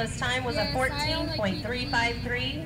His time was a 14.353.